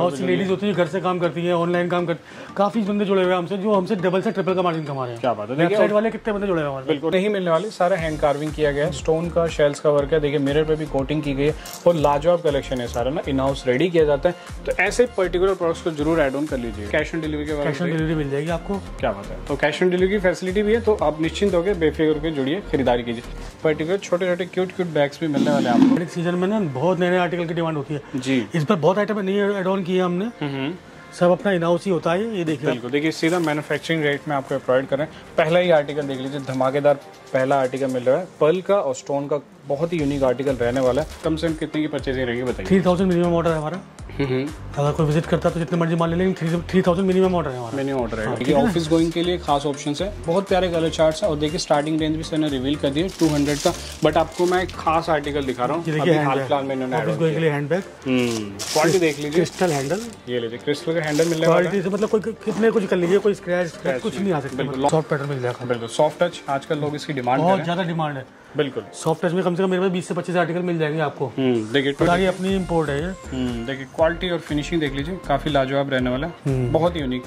बहुत सी लेडीज़ होती है घर से काम करती है ऑनलाइन काम कर काफ़ी बंदे जुड़े हुए हैं हमसे जो हमसे डबल से ट्रिपल का मार्जिन कमा रहे हैं। क्या बात है। वेबसाइट वाले कितने बंदे जुड़े हुए हैं बिल्कुल। नहीं मिलने वाले सारा हैंड कार्विंग किया गया है स्टोन का शेल्स का वर्क है। देखिए मिरर पे भी कोटिंग की गई है और लाजवाब कलेक्शन है सारा ना इन हाउस रेडी किया जाता है। तो ऐसे पर्टिकुलर प्रोडक्ट्स को ज़रूर एड ऑन कर लीजिए कैश ऑन डिलीवरी के बारे कैश ऑन डिलीवरी मिल जाएगी आपको। क्या बात है। तो कैश ऑन डिलीवरी की फैसिलिटी भी है तो आप निश्चिंत होकर बेफिक्र होकर जुड़िए खरीदारी कीजिए। पर्टिकुलर छोटे छोटे क्यूट क्यूट बैग्स भी मिलने वाले हैं आपको। सीज़न में ना बहुत नए नए आर्टिकल की डिमांड होती है। जी। इस पर बहुत आइटम नहीं एड ऑन किए हमने। सब अपना इनाउस ही होता है ये देखिए बिल्कुल देखिए सीधा मैन्युफैक्चरिंग रेट में आपको प्रोवाइड कर। रहे हैं पहला ही आर्टिकल देख लीजिए धमाकेदार पहला आर्टिकल मिल रहा है। पर्ल का और स्टोन का बहुत ही यूनिक आर्टिकल रहने वाला है। कम से कम कितने की परचेजिंग रहेगी बताइए। थ्री थाउज़ेंड मिनिमम ऑर्डर है हमारा। अगर कोई विज़िट करता है तो जितने मर्ज़ी मान ले लेकिन थ्री थाउज़ेंड मिनिमम ऑर्डर है हमारा। मेन्यू ऑर्डर है देखिए ऑफ़िस गोइंग के लिए खास ऑप्शन है। बहुत प्यारे कलर चार्ट्स है। और देखिए स्टार्टिंग रेंज भी सर ने रिवील कर दिया टू हंड्रेड का। बट आपको मैं एक खास आर्टिकल दिखा रहा हूँ। हाल फ़िलहाल में इन्होंने ऑफ़िस गोइंग के लिए हैंड बैग हम्म। क्वालिटी देख लीजिए। क्रिस्टल हैंडल ये लीजिए क्रिस्टल का हैंडल है। क्वालिटी से मतलब कोई कितने कुछ कर लीजिए कोई स्क्रैच कुछ नहीं। आ सकता। बिल्कुल। सॉफ्ट पैटर्न मिल जाएगा। बिल्कुल। सॉफ्ट टच आजकल लोग इसकी डिमांड बहुत ज़्यादा डिमांड हैं। बिल्कुल। सॉफ्ट टच में कम से कम मेरे पास बीस से पच्चीस आर्टिकल मिल जाएँगे आपको। हम्म देखिए अपनी इम्पोर्ट है ये। हम्म, देखिए क्वालिटी और फिनिशिंग देख लीजिए काफ़ी लाजवाब रहने वाला बहुत ही यूनिक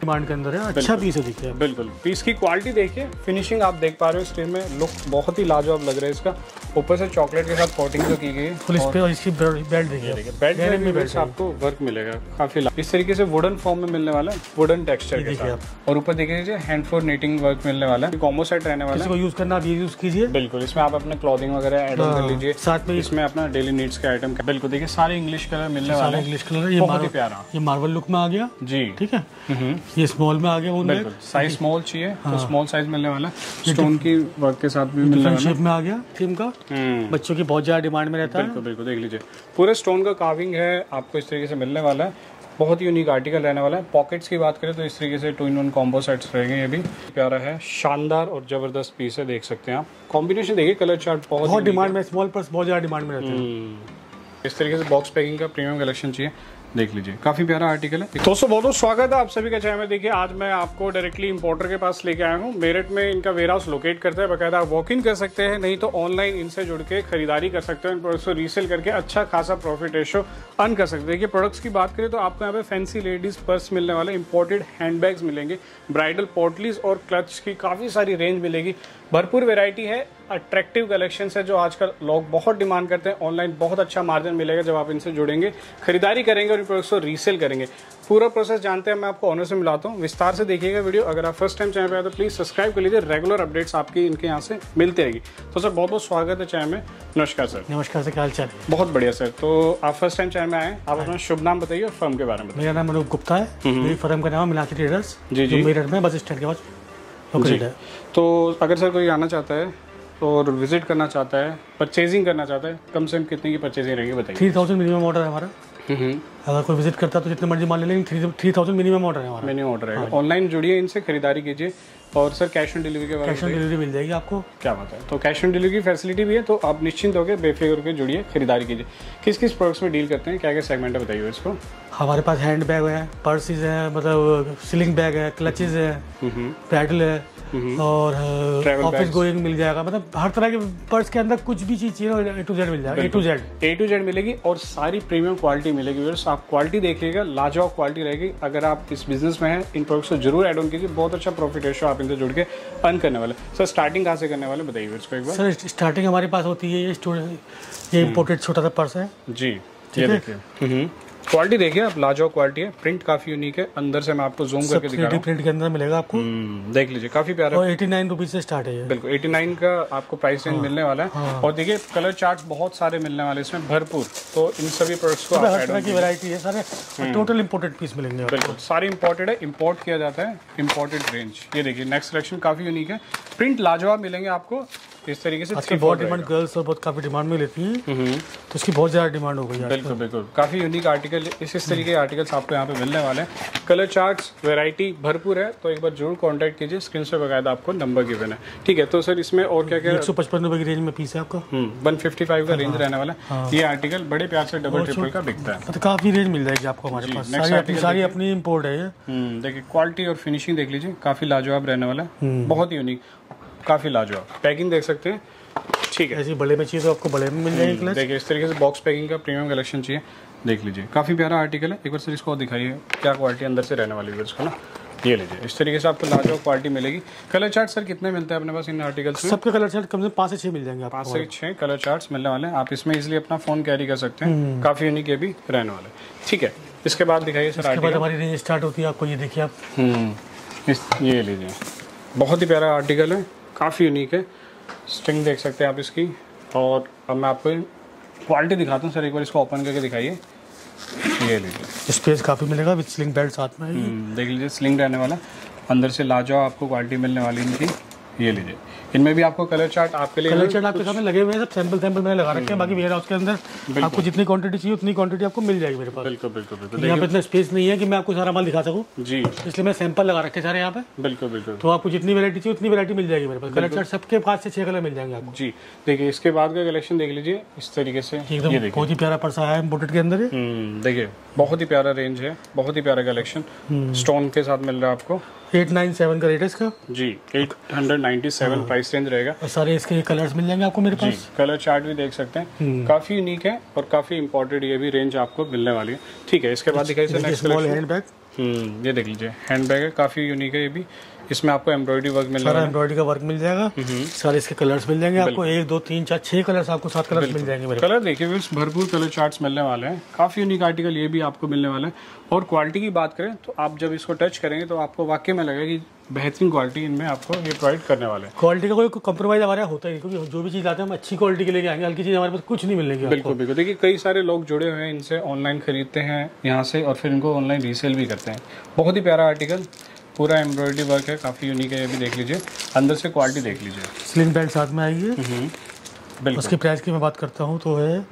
डिमांड के अंदर है। अच्छा पीस है देखिए बिल्कुल। पीस की क्वालिटी देखिए। फिनिशिंग आप देख पा रहे हो स्क्रीन में। लुक बहुत ही लाजवाब लग रहा है इसका। ऊपर से चॉकलेट के साथ कोटिंग तो की गई है। पे और इसकी बेल्ट देखिए बेल्ट में बेल्ट आपको वर्क मिलेगा। काफ़ी इस तरीके से वुडन फॉर्म में मिलने वाला है। वुडन टेक्सचर के साथ। और ऊपर देख लीजिए हैंड फोर नीटिंग वर्क मिलने वाला है। कॉम्बो सेट रहने वाला है। यूज़ करना आप ये यूज़ कीजिए। बिल्कुल इसमें आप अपने क्लॉथिंग वगैरह ऐड ऑन कर हाँ, लीजिए। साथ में इसमें अपना डेली नीड्स का आइटम बिल्कुल देखिए सारे इंग्लिश कलर मिलने वाले इंग्लिश कलर है ये बहुत ही प्यारा। ये मार्वल लुक में आ गया। जी। ठीक है। हम्म। ये स्मॉल में आ गया वो बिल्कुल साइज़ स्मॉल चाहिए हाँ। तो स्मॉल साइज़ मिलने वाला है। स्टोन की वर्क के साथ भी मिलने वाला शेप में आ गया थीम का। हम्म। बच्चों की बहुत ज़्यादा डिमांड में रहता है। बिल्कुल बिल्कुल देख लीजिए। पूरे स्टोन का कार्विंग है आपको इस तरीके से मिलने वाला है। बहुत ही यूनिक आर्टिकल रहने वाला है। पॉकेट्स की बात करें तो इस तरीके से two in one combo sets रहेंगे ये भी। प्यारा है शानदार और ज़बरदस्त पीस है देख सकते हैं आप। कॉम्बिनेशन देखिए कलर चार्ट बहुत बहुत डिमांड में स्मॉल पर्स बहुत ज़्यादा डिमांड में रहते हैं। है। हम्म। इस तरीके से बॉक्स पैकिंग का प्रीमियम कलेक्शन चाहिए। देख लीजिए। काफ़ी प्यारा आर्टिकल है। दोस्तों, बहुत बहुत स्वागत है आप सभी का चाहे में। देखिए, आज मैं आपको डायरेक्टली इंपोर्टर के पास लेके आया हूँ। मेरठ में इनका वेयर हाउस लोकेट करता है। बकायदा वॉक इन कर सकते हैं, नहीं तो ऑनलाइन इनसे जुड़ के खरीदारी कर सकते हैं प्रोडक्ट्स को रीसेल करके अच्छा खासा प्रॉफिट रेशो अर्न कर सकते हैं। देखिए प्रोडक्ट्स की बात करें तो आपको यहाँ पे फैंसी लेडीज़ पर्स मिलने वाले इंपोर्टेड हैंडबैग्स मिलेंगे ब्राइडल पोटलीज और क्लच की काफ़ी सारी रेंज मिलेगी। भरपूर वेराइटी है। अट्रैक्टिव कलेक्शन है जो आजकल लोग बहुत डिमांड करते हैं। ऑनलाइन बहुत अच्छा मार्जिन मिलेगा जब आप इनसे जुड़ेंगे खरीदारी करेंगे और इन प्रोडक्ट्स को रीसेल करेंगे। पूरा प्रोसेस जानते हैं मैं आपको ऑनर से मिलाता हूँ। विस्तार से देखिएगा वीडियो अगर आप फ़र्स्ट टाइम चैनल पे आए तो प्लीज़ सब्सक्राइब कर लीजिए। रेगुलर अपडेट्स आपकी इनके यहाँ से मिलती रहेगी। तो सर बहुत बहुत स्वागत है चैनल में। नमस्कार सर। नमस्कार से क्या हाल चाल? बहुत बढ़िया सर। तो आप फ़र्स्ट टाइम चैनल में आए आप अपना शुभ नाम बताइए और फर्म के बारे में मेरा नाम अनूप गुप्ता है। मेरी फर्म का नाम है मिलाकी ट्रेडर्स। जी, जी। मेरठ में बस स्टैंड के पास है। तो अगर सर कोई आना चाहता है और विज़िट करना चाहता है परचेजिंग करना चाहता है कम से कम कितने की परचेजिंग रहेगी बताइए। थ्री थाउज़ेंड मिनिमम ऑर्डर है हमारा। हम्म अगर कोई विज़िट करता है तो जितने मर्ज़ी मान ले लेकिन थ्री थाउज़ेंड मिनिमम ऑर्डर है हमारा। मेन्यू ऑर्डर है। ऑनलाइन जुड़िए इनसे खरीदारी कीजिए। और सर कैश ऑन डिलीवरी के बारे में कैश ऑन डिलीवरी मिल जाएगी आपको। क्या बात है। तो कैश ऑन डिलीवरी की फैसिलिटी भी है तो आप निश्चिंत होकर बेफिक्र होकर जुड़िए खरीदारी कीजिए। किस किस प्रोडक्ट्स में डील करते हैं? क्या क्या सेगमेंट है बताइए इसको। हमारे पास हैंड बैग है पर्सिस है मतलब सिलिंग बैग है क्लचेज है पैडल है। और ऑफ़िस गोइंग मिल जाएगा। मतलब हर तरह के पर्स के अंदर कुछ भी चीज़ चाहिए ए टू जेड मिल जाएगा A to Z A to Z मिलेगी और सारी प्रीमियम क्वालिटी मिलेगी। व्यूअर्स आप क्वालिटी देखिएगा लाजवाब क्वालिटी रहेगी। अगर आप इस बिज़नेस में हैं इन प्रोडक्ट्स को ज़रूर एड ऑन कीजिए। बहुत अच्छा प्रॉफिट रेशो आप इनसे जुड़ के अर्न करने वाले। सर स्टार्टिंग कहाँ से करने वाले? बताइए व्यूअर्स को एक बार। सर स्टार्टिंग हमारे पास होती है ये स्टूडेंट ये इम्पोर्टेड छोटा सा पर्स है। जी ये है? क्वालिटी देखिए आप लाजवाब क्वालिटी है प्रिंट काफ़ी यूनिक है अंदर से मैं आपको जूम करके दिखा रहा हूँ। प्रिंट के अंदर मिलेगा आपको? हम्म, देख लीजिए काफ़ी प्यारा। और एटी नाइन रुपीज़ से स्टार्ट है ये। बिल्कुल 89 का आपको प्राइस रेंज हाँ, मिलने वाला है। हाँ। और देखिए कलर चार्ट्स बहुत सारे मिलने वाले इसमें भरपूर। तो इन सभी प्रोडक्ट्स को हर तरह की वैरायटी है सारे टोटल इम्पोर्टेड पीस मिलेंगे बिल्कुल सारे इंपोर्टेड है इम्पोर्ट किया जाता है इम्पोर्टेड रेंज ये देखिए नेक्स्ट कलेक्शन काफ़ी यूनिक है। प्रिंट लाजवाब मिलेंगे आपको। इस तरीके से आजकल बहुत डिमांड गर्ल्स और बहुत काफ़ी डिमांड में लेती हैं हम्म, तो उसकी बहुत ज़्यादा डिमांड हो गई है बिल्कुल बिल्कुल। काफ़ी यूनिक आर्टिकल इस इस तरीके के आर्टिकल्स आपको यहाँ पे मिलने वाले हैं। कलर चार्ट्स वैरायटी भरपूर है तो एक बार ज़रूर कांटेक्ट कीजिए। स्क्रीन से बकायदा आपको नंबर गिवन है। ठीक है तो सर इसमें और क्या क्या एक सौ पचपन रुपए की रेंज में पीस है आपका? वन फिफ्टी फाइव का रेंज रहने वाला है। ये आर्टिकल बड़े प्यार से डबल ट्रिपल का बिकता है। तो काफ़ी रेंज मिल जाएगी आपको हमारे पास। सारी अपनी सारी अपनी इम्पोर्ट है हम्म, देखिए क्वालिटी और फिनिशिंग देख लीजिए काफ़ी लाजवाब रहने वाला है। बहुत यूनिक काफ़ी लाजवाब। पैकिंग देख सकते हैं। ठीक है। ऐसी बड़े में तो आपको बड़े में मिल जाएगी क्लच देखिए इस तरीके से बॉक्स पैकिंग का प्रीमियम कलेक्शन चाहिए। देख लीजिए। काफ़ी प्यारा आर्टिकल है। एक बार सर इसको और दिखाइए क्या क्वालिटी अंदर से रहने वाली है इसको ना। ये लीजिए। इस तरीके से आपको लाजवाब क्वालिटी मिलेगी। कलर चार्ट सर कितने मिलते हैं अपने पास इन आर्टिकल्स में? सबके कलर चार्ट कम से कम पाँच से छह मिल जाएँगे पाँच से छः कलर चार्ट्स मिलने वाले हैं। आप इसमें इजिली अपना फ़ोन कैरी कर सकते हैं। काफ़ी यूनिक ये भी रहने वाले ठीक है। इसके बाद दिखाइए सर आर्टिकल हमारी रेंज स्टार्ट होती है। आपको ये देखिए आप। हम्म, ये लीजिए। बहुत ही प्यारा आर्टिकल है। काफ़ी यूनिक है। स्ट्रिंग देख सकते हैं आप इसकी। और अब मैं आपको क्वालिटी दिखाता हूँ। सर एक बार इसको ओपन करके दिखाइए। ये लीजिए। स्पेस काफ़ी मिलेगा विथ स्लिंग बेल्ट साथ में। हम्म, देख लीजिए स्लिंग रहने वाला। अंदर से लाजवाब आपको क्वालिटी मिलने वाली इनकी। ये लीजिए। इनमें भी आपको कलर चार्ट आपके लिए कलर चार्ट आपके सामने लगे हुए हैं सब सैंपल सैंपल मैंने लगा रखे हैं। बाकी वेयर हाउस के अंदर आपको जितनी क्वांटिटी चाहिए उतनी क्वांटिटी आपको मिल जाएगी मेरे पास। बिल्कुल बिल्कुल बिल्कुल। यहाँ पे इतना स्पेस नहीं है कि मैं आपको सारा माल दिखा सकूँ। जी। इसलिए मैं सैंपल लगा रखे सारे यहाँ पे। बिल्कुल बिल्कुल। तो आपको जितनी वैरायटी चाहिए उतनी वैरायटी मिल जाएगी मेरे पास। कलर चार्ट सबके पास से छह कलर मिल जाएँगे आपको। जी। देखिए इसके बाद का कलेक्शन देख लीजिए। इस तरीके से एकदम बहुत ही प्यारा पर्सा है इम्पोर्टेड के अंदर हम्म, देखिए बहुत ही प्यारा रेंज है बहुत ही प्यारा कलेक्शन हम्म। स्टोन के साथ मिल रहा है आपको। एट नाइन सेवन का रेट है इसका? जी eight hundred ninety seven price range रहेगा। और सारे इसके कलर्स मिल जाएँगे आपको मेरे पास? कलर चार्ट भी देख सकते हम्म। हैं काफ़ी यूनिक है और काफ़ी इम्पोर्टेड ये भी रेंज आपको मिलने वाली है। ठीक है इसके बाद दिखाई सर नेक्स्ट हैंड बैग हम्म ये देख लीजिए। हैंड बैग है काफ़ी यूनिक है ये भी। इसमें आपको एम्ब्रॉयडरी वर्क मिल सारा एम्ब्रॉयडरी का वर्क मिल जाएगा। सारे इसके कलर्स मिल जाएँगे आपको। एक दो तीन चार छह कलर्स आपको सात कलर्स मिल जाएँगे कलर देखिए भरपूर कलर चार्ट्स मिलने वाले हैं। काफ़ी यूनिक आर्टिकल ये भी आपको मिलने वाला है। और क्वालिटी की बात करें तो आप जब इसको टच करेंगे तो आपको वाकई में लगेगा कि बेहतरीन क्वालिटी इनमें आपको ये प्रोवाइड करने वाले हैं। क्वालिटी का कोई कंप्रोमाइज हमारे यहाँ होता ही नहीं क्योंकि जो भी चीज़ आते हैं हम अच्छी क्वालिटी के लेके आएँगे। हल्की चीज़ हमारे पास कुछ नहीं मिलेगी बिल्कुल बिल्कुल। देखिए कई सारे लोग जुड़े हुए हैं इनसे ऑनलाइन खरीदते हैं यहाँ से और फिर इनको ऑनलाइन रीसेल भी करते हैं। बहुत ही प्यारा आर्टिकल पूरा एम्ब्रॉयडरी वर्क है काफ़ी यूनिक है ये भी देख लीजिए। अंदर से क्वालिटी देख लीजिए। स्लिंग बेल्ट साथ में आई है बिल्कुल। उसके प्राइस की मैं बात करता हूँ तो है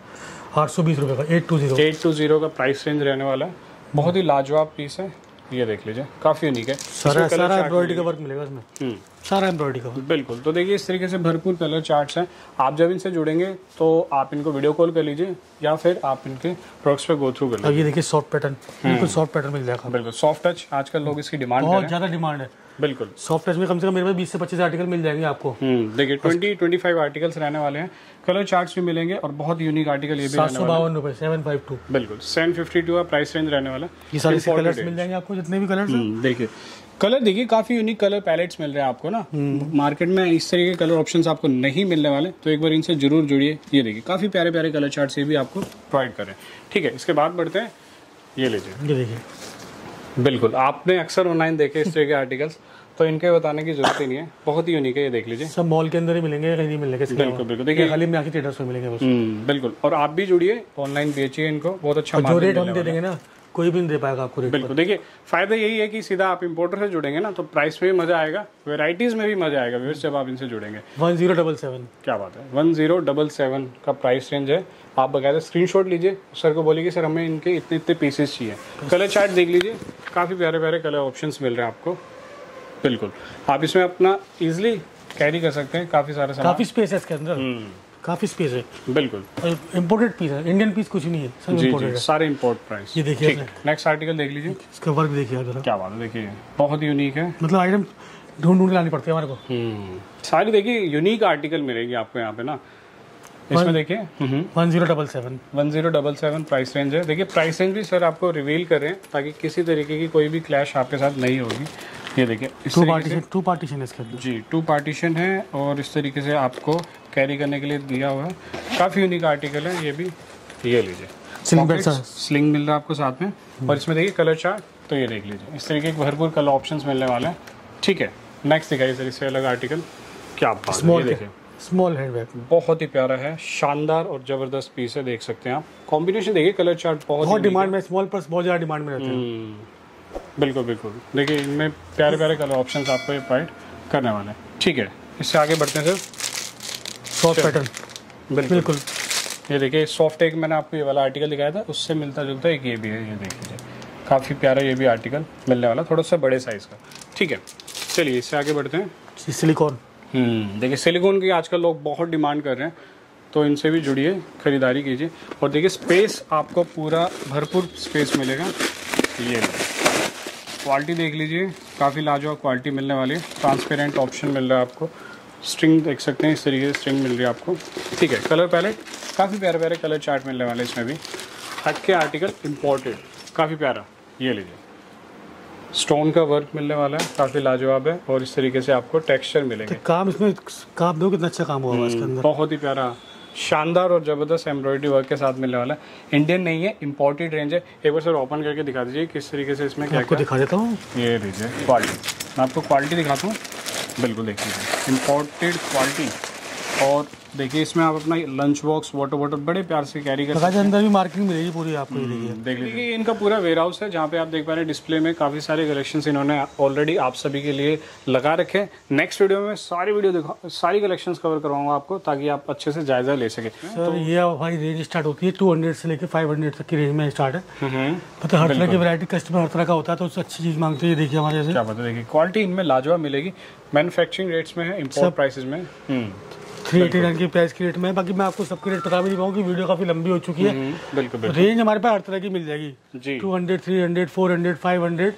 आठ सौ बीस रुपये का eight two zero eight two zero का प्राइस रेंज रहने वाला है। बहुत ही लाजवाब पीस है ये देख लीजिए। काफ़ी यूनिक है। सारा सारा एम्ब्रॉयडरी का वर्क मिलेगा इसमें। हम्म, सारा एम्ब्रॉयडरी का बिल्कुल। तो देखिए इस तरीके से भरपूर कलर चार्ट्स हैं। आप जब इनसे जुड़ेंगे तो आप इनको वीडियो कॉल कर लीजिए या फिर आप इनके प्रोडक्ट्स पे गो थ्रू कर लीजिए ये देखिए सॉफ्ट पैटर्न बिल्कुल सॉफ्ट पैटर्न मिल जाएगा बिल्कुल। सॉफ्ट टच आजकल लोग इसकी डिमांड बहुत ज़्यादा डिमांड है। बिल्कुल। सॉफ्ट टच में कम से कम मेरे पास बीस से पच्चीस आर्टिकल मिल जाएँगे आपको। हम्म। देखिए ट्वेंटी ट्वेंटी फाइव आर्टिकल्स रहने वाले हैं। कलर चार्ट्स भी मिलेंगे और बहुत यूनिक आर्टिकल ये भी सात रहने सौ वाला बावन रुपये सेवन फाइव टू बिल्कुल। सेवन फिफ्टी टू का प्राइस रेंज रहने वाला। ये सारे कलर्स मिल जाएँगे आपको जितने भी कलर्स हैं। हम्म, देखिए कलर देखिए काफ़ी यूनिक कलर पैलेट्स मिल रहे हैं आपको ना। मार्केट में इस तरीके के कलर ऑप्शंस आपको नहीं मिलने वाले तो एक बार इनसे ज़रूर जुड़िए। ये देखिए काफ़ी प्यारे प्यारे कलर चार्ट्स ये भी आपको प्रोवाइड कर ठीक है इसके बाद बढ़ते हैं। ये लीजिए। ये देखिए। बिल्कुल आपने अक्सर ऑनलाइन देखे इस तरह के आर्टिकल्स तो इनके बताने की ज़रूरत ही नहीं है। बहुत ही यूनिक है ये देख लीजिए। सब मॉल के अंदर ही मिलेंगे कहीं नहीं मिलेंगे? बिल्कुल बिल्कुल। देखिए खाली में आके ट्रेडर्स में मिलेंगे बस। हम्म, बिल्कुल। और आप भी जुड़िए ऑनलाइन बेचिए इनको बहुत अच्छा जो रेट हम दे देंगे ना कोई भी नहीं दे पाएगा आपको रेट बिल्कुल देखिए फ़ायदा यही है कि सीधा आप इंपोर्टर से जुड़ेंगे ना तो प्राइस में भी मज़ा आएगा वेराइटीज में भी मज़ा आएगा व्यूअर्स जब आप इनसे जुड़ेंगे। वन ज़ीरो डबल सेवन क्या बात है वन ज़ीरो डबल सेवन का प्राइस रेंज है। आप बकायदा स्क्रीनशॉट लीजिए सर को बोलिए कि सर हमें इनके इतने इतने पीसेस चाहिए। कलर चार्ट देख लीजिए काफ़ी प्यारे प्यारे कलर ऑप्शन मिल रहे हैं आपको। बिल्कुल आप इसमें अपना इजिली कैरी कर सकते हैं काफ़ी सारे काफ़ी स्पेस है इसके अंदर। हम्म, काफ़ी स्पेस है। बिल्कुल। इम्पोर्टेड पीस है इंडियन पीस कुछ नहीं है सब जी जी है। सारे इंपोर्ट प्राइस ये देखिए नेक्स्ट आर्टिकल देख लीजिए। इसका वर्क देखिए आप क्या बात है देखिए बहुत यूनिक है। मतलब आइटम ढूंढ ढूंढ लानी पड़ती है हमारे को। हम्म, सारी देखिए यूनिक आर्टिकल मिलेगी आपको यहाँ पे ना। इसमें देखिए हम्म, one zero double seven. One zero double seven price range है। देखिए प्राइस रेंज भी सर आपको रिवील कर रहे हैं ताकि किसी तरीके की कोई भी क्लैश आपके साथ नहीं होगी। ये देखिए टू पार्टीशन टू पार्टीशन इसके जी टू पार्टीशन है और इस तरीके से आपको कैरी करने के लिए दिया हुआ है। काफ़ी यूनिक आर्टिकल है ये भी। ये लीजिए। Belt Pockets, स्लिंग मिल रहा है आपको साथ में। और इसमें देखिए कलर चार्ट तो ये देख लीजिए। इस तरीके के भरपूर कलर ऑप्शंस मिलने वाले हैं। ठीक है नेक्स्ट दिखाइए सर इससे अलग आर्टिकल क्या ये स्मॉल देखिए। स्मॉल हैंड बैग बहुत ही प्यारा है शानदार और ज़बरदस्त पीस है देख सकते हैं आप। कॉम्बिनेशन देखिए कलर चार्ट बहुत बहुत डिमांड में स्मॉल पर्स बहुत ज़्यादा डिमांड में रहते हैं। हम्म, बिल्कुल बिल्कुल। देखिए इनमें प्यारे प्यारे कलर ऑप्शन आपको ये प्रोवाइड करने वाले हैं। ठीक है इससे आगे बढ़ते हैं सर सॉफ्ट पैटर्न बिल्कुल। बिल्कुल। ये देखिए सॉफ्ट एक मैंने आपको ये वाला आर्टिकल दिखाया था उससे मिलता जुलता एक ये भी है ये देख लीजिए। काफ़ी प्यारा ये भी आर्टिकल मिलने वाला थोड़ा सा बड़े साइज़ का। ठीक है चलिए इससे आगे बढ़ते हैं। सिलिकॉन हम्म देखिए सिलिकॉन की आजकल लोग बहुत डिमांड कर रहे हैं तो इनसे भी जुड़िए खरीदारी कीजिए। और देखिए स्पेस आपको पूरा भरपूर स्पेस मिलेगा। ये क्वालिटी देख लीजिए। काफ़ी लाजवाब क्वालिटी मिलने वाली है। ट्रांसपेरेंट ऑप्शन मिल रहा है आपको। स्ट्रिंग देख सकते हैं इस तरीके से स्ट्रिंग मिल रही है आपको। ठीक है कलर पैलेट काफ़ी प्यारे प्यारे कलर चार्ट मिलने वाले इसमें भी। हटके आर्टिकल इम्पोर्टेड काफ़ी प्यारा। ये लीजिए। स्टोन का वर्क मिलने वाला है। काफ़ी लाजवाब है। और इस तरीके से आपको टेक्सचर मिलेंगे। तो काम इसमें काम दो कितना अच्छा काम हुआ इसके अंदर। बहुत ही प्यारा। शानदार और ज़बरदस्त एम्ब्रॉयडरी वर्क के साथ मिलने वाला है। इंडियन नहीं है इम्पोर्टेड रेंज है। एक बार सर ओपन करके दिखा दीजिए किस तरीके से इसमें क्या आपको क्या दिखा देता हूँ। ये लीजिए क्वालिटी मैं आपको क्वालिटी दिखाता हूँ। बिल्कुल देख लीजिए इम्पोर्टेड क्वालिटी और देखिए इसमें आप अपना लंच बॉक्स वाटर बॉटल बड़े प्यार से कैरी कर के अंदर भी मार्किंग मिलेगी पूरी आपको देखिए। देख लीजिए। इनका पूरा वेयर हाउस है जहाँ पे आप देख पा रहे हैं डिस्प्ले में काफ़ी सारे कलेक्शंस इन्होंने ऑलरेडी आप सभी के लिए लगा रखे हैं। नेक्स्ट वीडियो में सारी वीडियो दिखा सारी कलेक्शन कवर करवाऊँगा आपको ताकि आप अच्छे से जायजा ले सके। सर ये हमारी रेंज स्टार्ट होती है टू से लेकर फाइव तक की रेंज में स्टार्ट है। मतलब हर तरह की वैरायटी कस्टमर हर तरह का होता है तो उससे अच्छी चीज़ मांगते हैं देखिए हमारे क्या पता देखिए क्वालिटी इनमें लाजवाब मिलेगी। मैन्युफैक्चरिंग रेट्स में है इम्पोर्ट प्राइसेस में हम्म, थ्री एटी नाइन की प्राइस की रेट में बाकी मैं आपको सबके रेट बता भी नहीं पाऊँ वीडियो काफ़ी लंबी हो चुकी है। हम्म, बिल्कुल रेंज हमारे पास हर तरह की मिल जाएगी। Two hundred three hundred four hundred five hundred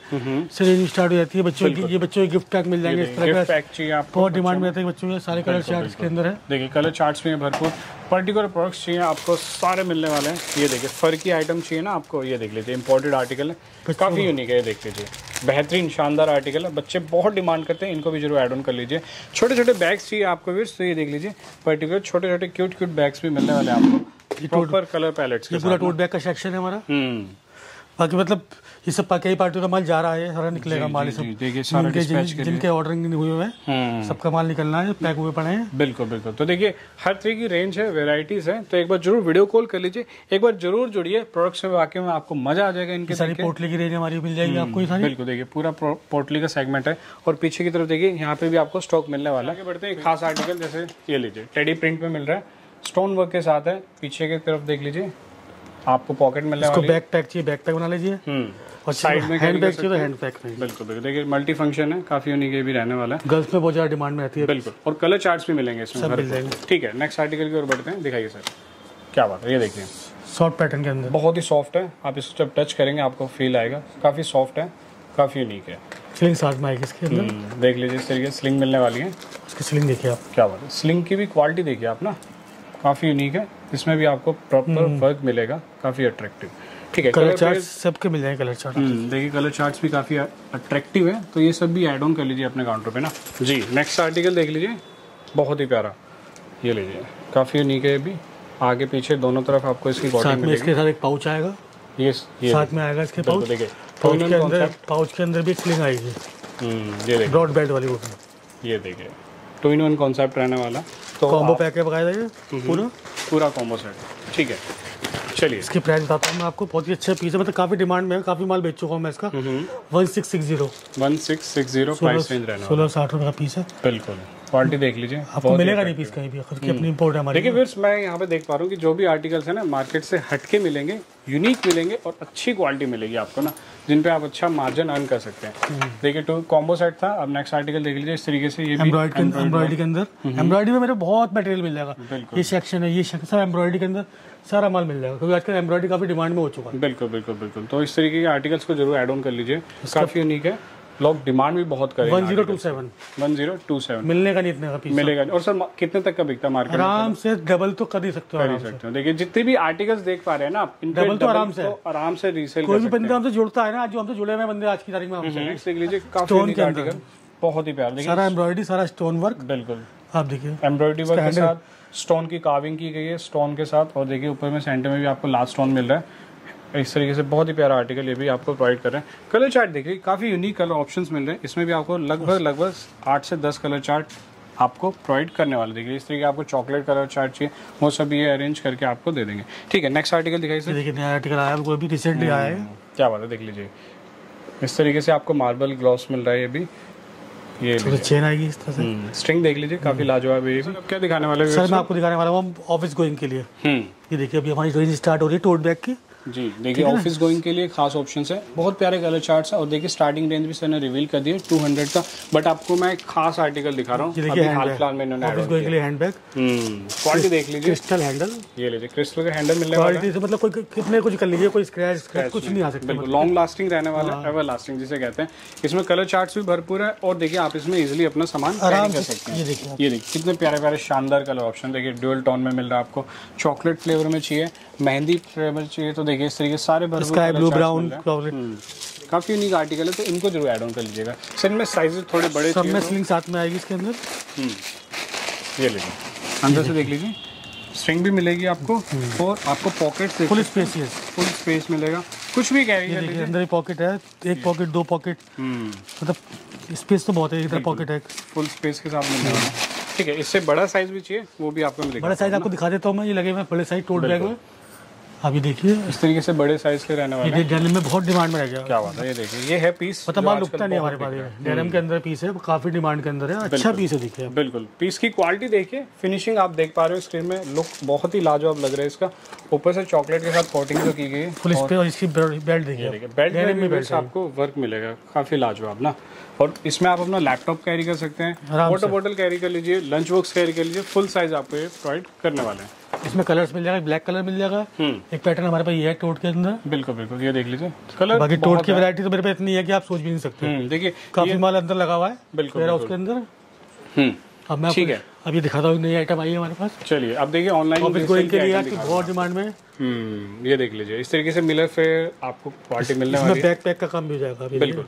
से रेंज स्टार्ट हो जाती है। बच्चों की ये बच्चों के गिफ्ट पैक मिल जाएँगे इस तरह का पैक चाहिए आपको बहुत डिमांड में रहते हैं बच्चों के सारे कलर चार्ट के अंदर है। देखिए कलर चार्ट हैं भरपूर। पर्टिकुलर प्रोडक्ट्स चाहिए आपको सारे मिलने वाले हैं। ये देखिए फर की आइटम चाहिए ना आपको ये देख लीजिए इंपोर्टेड आर्टिकल है। काफ़ी यूनिक है ये देख लीजिए। बेहतरीन शानदार आर्टिकल है। बच्चे बहुत डिमांड करते हैं इनको भी ज़रूर ऐड ऑन कर लीजिए। छोटे छोटे बैग्स चाहिए आपको भी तो ये देख लीजिए पर्टिकुलर छोटे छोटे क्यूट क्यूट बैग्स भी मिलने वाले हैं आपको। प्रॉपर कलर पैलेट्स ये पूरा टोट बैग का सेक्शन है हमारा? हम्म। बाकी मतलब ये सब कई पार्टियों का माल जा रहा है सारा निकलेगा माल ये सब। देखिए सारा जिनके जिन- जिनके ऑर्डरिंग हुए हुए हैं हम्म। सबका माल निकलना है पैक हुए पड़े हैं। बिल्कुल बिल्कुल। तो देखिए हर तरह की रेंज है वेराइटीज है तो एक बार ज़रूर वीडियो कॉल कर लीजिए। एक बार ज़रूर जुड़िए प्रोडक्ट्स में वाकई में आपको मज़ा आ जाएगा इनके सारी पोटली की रेंज हमारी मिल जाएगी आपको सारी। बिल्कुल देखिए पूरा प्रो- पोटली का सेगमेंट है। और पीछे की तरफ़ देखिए यहाँ पे भी आपको स्टॉक मिलने वाला है। बढ़ते हैं खास आर्टिकल जैसे ये लीजिए टेडी प्रिंट में मिल रहा है। स्टोन वर्क के साथ है पीछे की तरफ़ देख लीजिए आपको पॉकेट मिलने वाली बैक पैक चाहिए बैक पैक बना लीजिए। हम्म। और साइड में हैंड बैग चाहिए तो हैंड पैक नहीं बिल्कुल बिल्कुल। देखिए मल्टी फ़ंक्शन है काफ़ी यूनिक ये भी रहने वाला है। गर्ल्स में बहुत ज़्यादा डिमांड में रहती है। बिल्कुल और कलर चार्ट्स भी मिलेंगे इसमें सब मिल जाएँगे। ठीक है नेक्स्ट आर्टिकल की ओर बढ़ते हैं। दिखाइए सर क्या बात है ये देखिए। शॉर्ट पैटर्न के अंदर। बहुत ही सॉफ्ट है। आप इसको जब टच करेंगे आपको फील आएगा। काफ़ी सॉफ्ट है काफ़ी यूनिक है। स्लिंग साथ में आएगी इसके अंदर। हम्म, देख लीजिए इस तरीके स्लिंग मिलने वाली है। इसकी स्लिंग देखिए आप। क्या बात है। स्लिंग की भी क्वालिटी देखिए आप ना। काफ़ी यूनिक है। इसमें भी आपको प्रॉपर वर्क मिलेगा। काफ़ी अट्रैक्टिव ठीक है कलर चार्ट सबके मिल जाएँगे कलर चार्ट देखिए कलर चार्ट्स भी काफ़ी अट्रैक्टिव है तो ये सब भी ऐड ऑन कर लीजिए अपने काउंटर पे ना। जी नेक्स्ट आर्टिकल देख लीजिए बहुत ही प्यारा। ये लीजिए काफ़ी यूनिक है ये भी। आगे पीछे दोनों तरफ़ आपको इसकी साथ में इसके साथ एक पाउच आएगा। ये ये साथ में आएगा इसके पाउच देखिए पाउच के अंदर पाउच के अंदर भी स्लिंग आएगी। ये ब्रॉड बेल्ट वाली भी ये देखिए टू इन वन कॉन्सेप्ट रहने वाला। तो कॉम्बो पैक है बकायदा पूरा? पूरा कॉम्बो सेट ठीक है। चलिए। इसकी प्राइस बताता हूँ मैं आपको। बहुत ही अच्छा पीस है। मतलब काफ़ी डिमांड में है। काफ़ी माल बेच चुका हूँ मैं इसका। One six six zero one six six zero सोलह साठ रुपये का पीस है। बिल्कुल। क्वालिटी देख लीजिए आपको मिलेगा नहीं पीस कहीं भी खुद की अपनी इम्पोर्ट है हमारी देखिए फिर मैं यहाँ पे देख पा रहा हूँ कि जो भी आर्टिकल्स है ना मार्केट से हटके मिलेंगे यूनिक मिलेंगे और अच्छी क्वालिटी मिलेगी आपको ना जिन पे आप अच्छा मार्जिन अर्न कर सकते हैं। देखिए टू कॉम्बो सेट था अब नेक्स्ट आर्टिकल देख लीजिए इस तरीके से ये एम्ब्रॉयडरी के अंदर। एम्ब्रॉयडरी में मेरे बहुत मटेरियल मिल जाएगा। ये सेक्शन है ये सेक्शन सब एम्ब्रॉयडरी के अंदर सारा माल मिल जाएगा क्योंकि आजकल एम्ब्रॉयडरी काफ़ी डिमांड में हो चुका है। बिल्कुल बिल्कुल बिल्कुल। तो इस तरीके के आर्टिकल्स को ज़रूर एड ऑन कर लीजिए। काफ़ी यूनिक है। लोग डिमांड भी बहुत करेंगे one zero two seven. One zero two seven. मिलने का नहीं इतने का पीस मिलेगा और सर कितने तक का बिकता है मार्केट आराम से डबल तो कर ही सकते हो कर ही सकते हो। देखिए जितने भी आर्टिकल्स देख पा रहे हैं ना पे Double तो आराम से। तो आराम से रीसेल कोई भी बंदा हमसे जुड़ता है ना आज जो हमसे जुड़े हुए बंदे आज की तारीख में देख लीजिए काफ़ी। आर्टिकल बहुत ही प्यार। देखिए सारा एम्ब्रॉयडरी सारा स्टोन वर्क बिल्कुल। आप देखिए। एम्ब्रॉयडरी वर्क के साथ स्टोन की कार्विंग की गई है स्टोन के साथ। और देखिए ऊपर में सेंटर में भी आपको लास्ट स्टोन मिल रहा है। इस तरीके से बहुत ही प्यारा आर्टिकल ये भी आपको प्रोवाइड कर रहे हैं। कलर चार्ट देखिए काफ़ी यूनिक कलर ऑप्शंस मिल रहे हैं। इसमें भी आपको लगभग लगभग आठ से दस कलर चार्ट आपको प्रोवाइड करने वाले देखिए। इस तरीके आपको चॉकलेट कलर चार्ट चाहिए वो सब ये अरेंज करके आपको दे देंगे। ठीक है नेक्स्ट आर्टिकल दिखाइए सर देखिए नया आर्टिकल आया है कोई भी रिसेंटली आया है। क्या बात है देख लीजिए। इस तरीके से आपको मार्बल ग्लॉस मिल रहा है ये भी। ये चेन आएगी इस तरह से। स्ट्रिंग देख लीजिए काफ़ी लाजवाब है ये क्या दिखाने वाले सर मैं आपको दिखाने वाला हूँ ऑफ़िस गोइंग के लिए। हम्म। ये देखिए अभी हमारी रेंज स्टार्ट हो रही है टोट बैग की। जी देखिए ऑफ़िस गोइंग के लिए खास ऑप्शन है। बहुत प्यारे कलर चार्ट्स है और देखिए स्टार्टिंग रेंज भी सर ने रिवील कर दी है 200 का। बट आपको मैं एक खास आर्टिकल दिखा रहा हूँ। देखिए हाल फ़िलहाल में इन्होंने ऑफ़िस गोइंग के लिए हैंड बैग क्वालिटी देख लीजिए। क्रिस्टल हैंडल ये लीजिए क्रिस्टल का हैंडल मिलने वाला है। क्वालिटी से मतलब कोई कितने कुछ कर लीजिए कोई स्क्रैच स्क्रैच कुछ नहीं। आ सकता। बिल्कुल लॉन्ग लास्टिंग रहने वाला है। एवर लास्टिंग जिसे कहते हैं। इसमें कलर चार्ट्स भी भरपूर है और देखिए आप इसमें इजिली अपना सामान आराम कर सकते हैं। ये देखिए ये देखिए कितने प्यारे प्यारे शानदार कलर ऑप्शन देखिए ड्यूअल टोन में मिल रहा है आपको। चॉकलेट फ्लेवर में चाहिए मेहंदी फ्लेवर चाहिए तो देखिए इस तरीके सारे स्काई ब्लू ब्राउन। हम्म, काफ़ी यूनिक आर्टिकल है तो इनको ज़रूर ऐड ऑन कर लीजिएगा। सर इनमें साइजेस थोड़े बड़े सब में स्लिंग साथ में आएगी इसके अंदर। हम्म, ये लीजिए। अंदर से देख लीजिए। स्ट्रिंग भी मिलेगी आपको और आपको pocket full spacious full space मिलेगा। कुछ भी कैरी कर लीजिए। अंदर ही पॉकेट है एक पॉकेट दो पॉकेट हम्म, मतलब स्पेस तो बहुत है इधर पॉकेट है फुल स्पेस के साथ है। ठीक है इससे बड़ा साइज़ भी चाहिए वो भी आपको मिलेगा। बड़ा साइज़ आपको दिखा देता हूँ मैं ये लगे हुए बड़े साइज़ टोट बैग में। ये देखिए। इस तरीके से बड़े साइज़ के रहने वाले डेनिम में बहुत डिमांड में रह गया। क्या बात है ये देखिए ये है पीस जो माल नहीं हमारे पास। डेनिम के अंदर पीस है काफ़ी डिमांड के अंदर है। अच्छा पीस है देखिए बिल्कुल। पीस की क्वालिटी देखिए फिनिशिंग आप देख पा रहे हो स्क्रीन में। लुक बहुत ही लाजवाब लग रहा है इसका। ऊपर से चॉकलेट के साथ कोटिंग जो की गई है फुल स्पेस और इसकी बेल्ट देखिए बेल्ट में बेल्ट आपको वर्क मिलेगा काफ़ी लाजवाब ना। और इसमें आप अपना लैपटॉप कैरी कर सकते हैं। वाटर बॉटल कैरी कर लीजिए लंच बॉक्स कैरी कर लीजिए फुल साइज़ आपको ये प्रोवाइड करने वाले हैं। इसमें कलर्स मिल जाएगा ब्लैक कलर मिल जाएगा। एक पैटर्न हमारे पास ये है टोट के अंदर। बिल्कुल बिल्कुल ये देख लीजिए। कलर बाकी टोट की वैरायटी तो मेरे पास इतनी है कि आप सोच भी नहीं सकते। हम्म देखिए काफ़ी माल अंदर लगा हुआ है बिल्कुल, उसके अंदर। हम्म अब मैं ठीक है। अब ये दिखाता हूँ नई आइटम आई है हमारे पास। चलिए अब देखिए ऑनलाइन ऑफ़िस गोइंग के लिए आपकी बहुत डिमांड में। हम्म ये देख लीजिए इस तरीके से मिलर फेयर आपको क्वालिटी मिलने वाली है। बैक पैक का काम भी हो जाएगा बिल्कुल।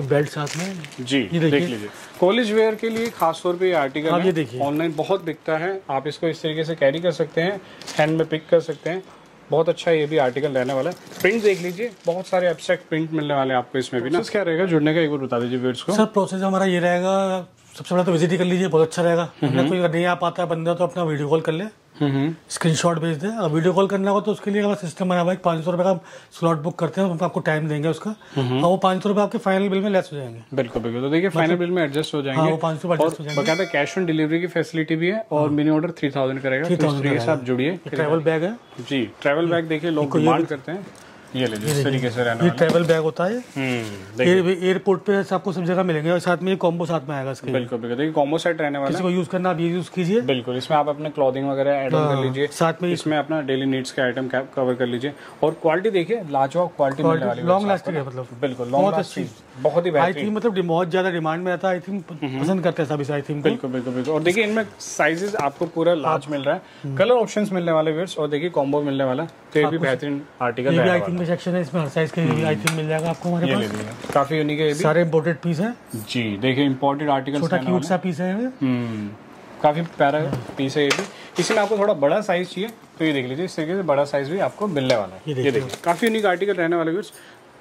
बेल्ट साथ में? जी ये देख लीजिए। कॉलेज वेयर के लिए खास तौर पे ये आर्टिकल आप ये देखिए। ऑनलाइन बहुत बिकता है। आप इसको इस तरीके से कैरी कर सकते हैं हैंड में पिक कर सकते हैं। बहुत अच्छा ये भी आर्टिकल रहने वाला है। प्रिंट देख लीजिए बहुत सारे एब्स्ट्रैक्ट प्रिंट मिलने वाले हैं आपको इसमें भी ना। क्या रहेगा? जुड़ने का एक बार बता दीजिए व्यूअर्स को। सर प्रोसेस हमारा ये रहेगा सबसे पहले तो विज़िट ही कर लीजिए बहुत अच्छा रहेगा। अगर कोई नहीं आ पाता है बंदा तो अपना वीडियो कॉल कर ले। हम्म स्क्रीनशॉट भेज दे। अगर वीडियो कॉल करना हो तो उसके लिए हमारा सिस्टम बना हुआ है पाँच सौ रुपये का स्लॉट बुक करते हैं हम आपको टाइम देंगे उसका। और वो पाँच सौ रुपये आपके फाइनल बिल में लेस हो जाएँगे। बिल्कुल बिल्कुल। तो देखिए फाइनल बिल में एडजस्ट हो जाएँगे। हाँ, वो 500 और adjust हो जाएँगे। बकायदा कैश ऑन डिलीवरी की फैसिलिटी भी है और मिनी ऑर्डर थ्री थाउज़ेंड करेगा। तो इस 3000 तरीके जुड़िए ट्रैवल बैग है। जी ट्रैवल बैग देखिए लोग डिमांड करते हैं। ये ले इस तरीके से रहने ये ट्रैवल बैग होता है। हम्म एयरपोर्ट पे आपको सब जगह मिलेंगे और साथ में ये कॉम्बो साथ में आएगा इसके बिल्कुल बिल्कुल। देखिए कॉम्बो सेट रहने वाला किसी है। को यूज़ करना आप ये यूज़ कीजिए। बिल्कुल इसमें आप अपने क्लॉथिंग वगैरह ऐड कर हाँ, लीजिए। साथ में इसमें अपना डेली नीड्स के आइटम कवर कर लीजिए। और क्वालिटी देखिए लाजवाब क्वालिटी मिलने वाली लॉन्ग लास्टिंग है मतलब। बिल्कुल लॉन्ग लास्टिंग बहुत ही आई थिंक मतलब बहुत ज़्यादा डिमांड में आता है आई थिंक पसंद करते हैं सभी आई थिंक बिल्कुल बिल्कुल बिल्कुल। और देखिए इनमें साइजेस आपको पूरा लार्ज मिल रहा है। कलर ऑप्शन मिलने वाले व्यर्स और देखिए कॉम्बो मिलने वाला। तो ये भी बेहतरीन आर्टिकल है आई थिंक सेक्शन है इसमें हर साइज़ के आई थिंक मिल जाएगा आपको हमारे पास। काफ़ी यूनिक है सारे इम्पोर्टेड पीस है। जी देखिए इंपोर्टेड आर्टिकल छोटा क्यूट सा पीस है ये। हम्म काफ़ी प्यारा पीस है ये भी। इसमें आपको थोड़ा बड़ा साइज़ चाहिए तो ये देख लीजिए इस तरीके से बड़ा साइज़ भी आपको मिलने वाला है। ये देखिए। काफ़ी यूनिक आर्टिकल रहने वाले व्यर्स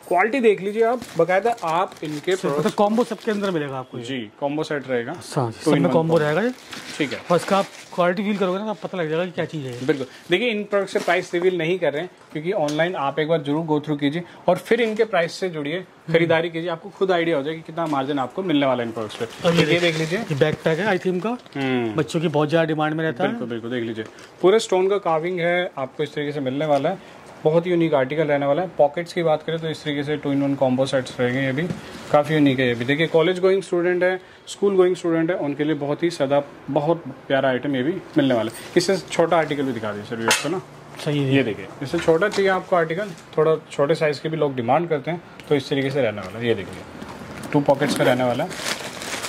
क्वालिटी देख लीजिए आप बकायदा आप इनके प्रोडक्ट मतलब कॉम्बो सबके अंदर मिलेगा आपको जी कॉम्बो सेट रहेगा। हाँ, सब में कॉम्बो रहेगा ये? ठीक है। और इसका आप क्वालिटी फील करोगे ना तो पता लग जाएगा कि क्या चीज़ है बिल्कुल। देखिए इन प्रोडक्ट से प्राइस रिवील नहीं कर रहे हैं क्योंकि ऑनलाइन आप एक बार ज़रूर गो थ्रू कीजिए और फिर इनके प्राइस से जुड़िए खरीदारी कीजिए। आपको खुद आइडिया हो जाए कि कितना मार्जिन आपको मिलने वाला है इन प्रोडक्ट्स पे। ये तो ये देख लीजिए। बैक पैक है आई थिंक का। हम्म। बच्चों की बहुत ज़्यादा डिमांड में रहता है। बिल्कुल बिल्कुल देख लीजिए। पूरे स्टोन का कार्विंग है आपको इस तरीके से मिलने वाला है। बहुत ही यूनिक आर्टिकल रहने वाला है। पॉकेट्स की बात करें तो इस तरीके से two in one combo sets रहेंगे ये भी। काफ़ी यूनिक है ये भी। देखिए कॉलेज गोइंग स्टूडेंट है स्कूल गोइंग स्टूडेंट है उनके लिए बहुत ही सदा बहुत प्यारा आइटम ये भी मिलने वाला है। इससे छोटा आर्टिकल भी दिखा दीजिए सर को ना? सही है। ये देखिए इससे छोटा चाहिए आपको आर्टिकल थोड़ा छोटे साइज़ के भी लोग डिमांड करते हैं तो इस तरीके से रहने वाला है। ये देखिए टू पॉकेट्स का रहने वाला है।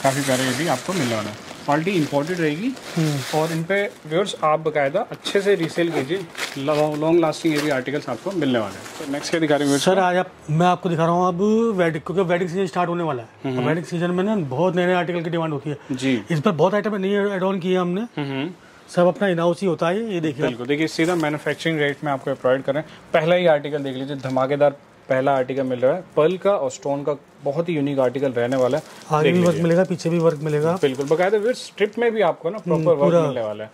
काफ़ी प्यारा ये भी आपको मिलने वाला है। क्वालिटी इंपॉर्टेंट रहेगी। और इन पे व्यूअर्स आप बकायदा अच्छे से रीसेल कीजिए। लॉन्ग लास्टिंग ये भी आर्टिकल्स आपको मिलने वाले हैं। तो नेक्स्ट क्या दिखा रहे हैं सर आज आप मैं आपको दिखा रहा हूँ अब वेडिंग क्योंकि वेडिंग सीज़न स्टार्ट होने वाला है। वेडिंग सीज़न में ना बहुत नए नए आर्टिकल की डिमांड होती है। जी। इस पर बहुत आइटम नहीं एड ऑन किए हमने। हम्म। सब अपना इनहाउस ही होता है ये देखिए। बिल्कुल देखिए सीधा मैन्युफैक्चरिंग रेट में आपको प्रोवाइड कर। पहला ही आर्टिकल देख लीजिए धमाकेदार पहला आर्टिकल मिल रहा है। पर्ल का और स्टोन का बहुत ही यूनिक आर्टिकल रहने वाला है। आगे भी वर्क मिलेगा पीछे भी वर्क मिलेगा। बिल्कुल। बकायदा फिर स्ट्रिप में भी आपको ना प्रॉपर वर्क मिलने वाला है।